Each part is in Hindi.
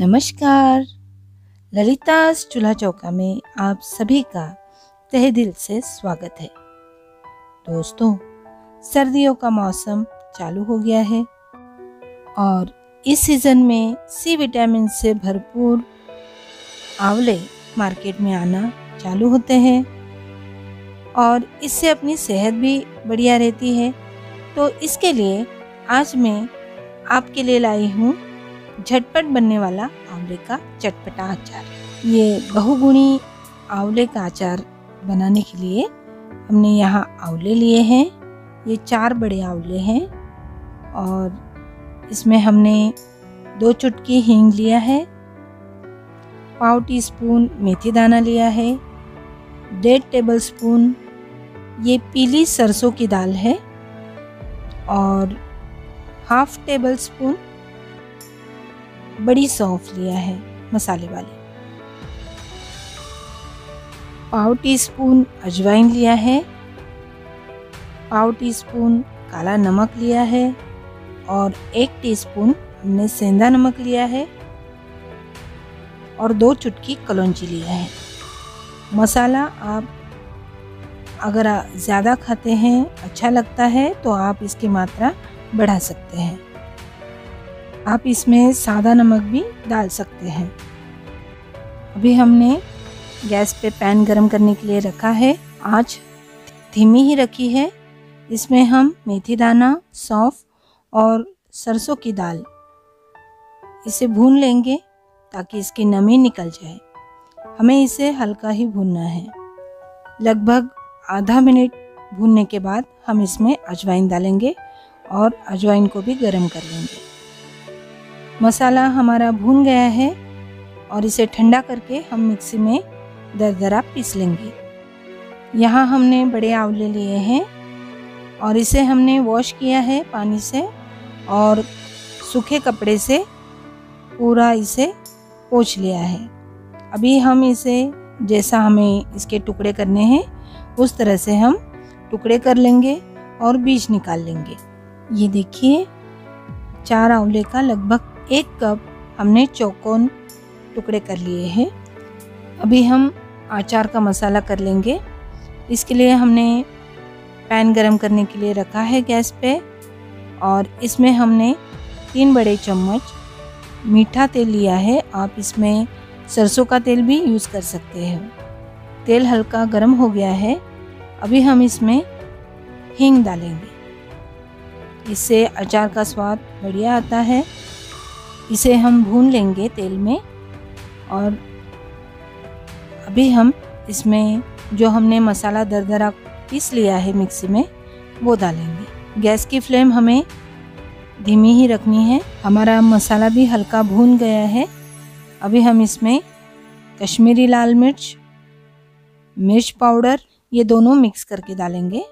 नमस्कार। ललितास चूल्हा चौका में आप सभी का तहे दिल से स्वागत है। दोस्तों, सर्दियों का मौसम चालू हो गया है और इस सीज़न में सी विटामिन से भरपूर आंवले मार्केट में आना चालू होते हैं और इससे अपनी सेहत भी बढ़िया रहती है। तो इसके लिए आज मैं आपके लिए लाई हूँ झटपट बनने वाला आंवले का चटपटा अचार। ये बहुगुणी आंवले का अचार बनाने के लिए हमने यहाँ आंवले लिए हैं। ये चार बड़े आंवले हैं और इसमें हमने दो चुटकी हींग लिया है, पाव टी स्पून मेथी दाना लिया है, डेढ़ टेबल स्पून ये पीली सरसों की दाल है और हाफ़ टेबल स्पून बड़ी सौंफ लिया है मसाले वाले। पाव टी स्पून अजवाइन लिया है। पाव टी स्पून काला नमक लिया है और एक टीस्पून हमने सेंधा नमक लिया है और दो चुटकी कलौंजी लिया है। मसाला आप अगर ज़्यादा खाते हैं अच्छा लगता है तो आप इसकी मात्रा बढ़ा सकते हैं। आप इसमें सादा नमक भी डाल सकते हैं। अभी हमने गैस पे पैन गरम करने के लिए रखा है। आँच धीमी ही रखी है। इसमें हम मेथी दाना, सौंफ और सरसों की दाल इसे भून लेंगे ताकि इसकी नमी निकल जाए। हमें इसे हल्का ही भूनना है। लगभग आधा मिनट भूनने के बाद हम इसमें अजवाइन डालेंगे और अजवाइन को भी गर्म कर लेंगे। मसाला हमारा भून गया है और इसे ठंडा करके हम मिक्सी में दरदरा पीस लेंगे। यहाँ हमने बड़े आंवले लिए हैं और इसे हमने वॉश किया है पानी से और सूखे कपड़े से पूरा इसे पोछ लिया है। अभी हम इसे जैसा हमें इसके टुकड़े करने हैं, उस तरह से हम टुकड़े कर लेंगे और बीज निकाल लेंगे। ये देखिए, चार आंवले का लगभग एक कप हमने चौकोन टुकड़े कर लिए हैं। अभी हम आचार का मसाला कर लेंगे। इसके लिए हमने पैन गरम करने के लिए रखा है गैस पे और इसमें हमने तीन बड़े चम्मच मीठा तेल लिया है। आप इसमें सरसों का तेल भी यूज़ कर सकते हैं। तेल हल्का गर्म हो गया है। अभी हम इसमें हींग डालेंगे। इससे अचार का स्वाद बढ़िया आता है। इसे हम भून लेंगे तेल में। और अभी हम इसमें जो हमने मसाला दरदरा पीस लिया है मिक्सी में, वो डालेंगे। गैस की फ्लेम हमें धीमी ही रखनी है। हमारा मसाला भी हल्का भून गया है। अभी हम इसमें कश्मीरी लाल मिर्च मिर्च पाउडर, ये दोनों मिक्स करके डालेंगे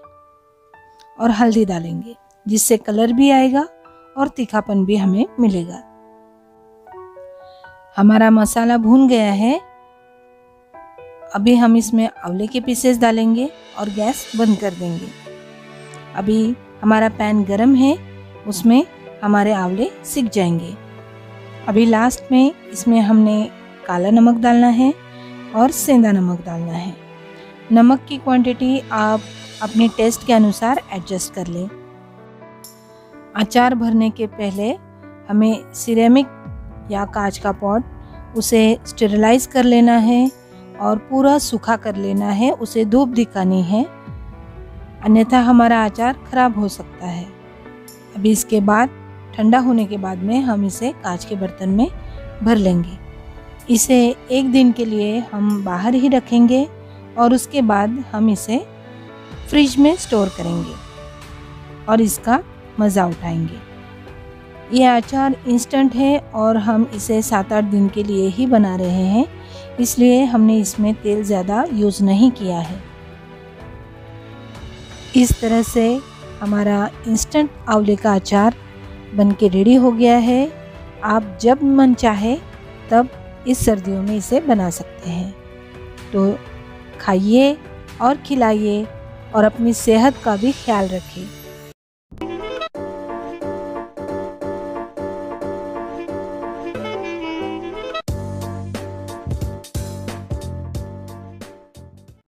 और हल्दी डालेंगे, जिससे कलर भी आएगा और तीखापन भी हमें मिलेगा। हमारा मसाला भून गया है। अभी हम इसमें आंवले के पीसेस डालेंगे और गैस बंद कर देंगे। अभी हमारा पैन गरम है, उसमें हमारे आंवले सीख जाएँगे। अभी लास्ट में इसमें हमने काला नमक डालना है और सेंधा नमक डालना है। नमक की क्वांटिटी आप अपने टेस्ट के अनुसार एडजस्ट कर लें। अचार भरने के पहले हमें सिरेमिक या कांच का पॉट, उसे स्टेरलाइज कर लेना है और पूरा सूखा कर लेना है, उसे धूप दिखानी है। अन्यथा हमारा अचार खराब हो सकता है। अभी इसके बाद, ठंडा होने के बाद में हम इसे कांच के बर्तन में भर लेंगे। इसे एक दिन के लिए हम बाहर ही रखेंगे और उसके बाद हम इसे फ्रिज में स्टोर करेंगे और इसका मज़ा उठाएँगे। ये अचार इंस्टेंट है और हम इसे सात आठ दिन के लिए ही बना रहे हैं। इसलिए हमने इसमें तेल ज़्यादा यूज़ नहीं किया है। इस तरह से हमारा इंस्टेंट आंवले का अचार बन के रेडी हो गया है। आप जब मन चाहे तब इस सर्दियों में इसे बना सकते हैं। तो खाइए और खिलाइए और अपनी सेहत का भी ख्याल रखिए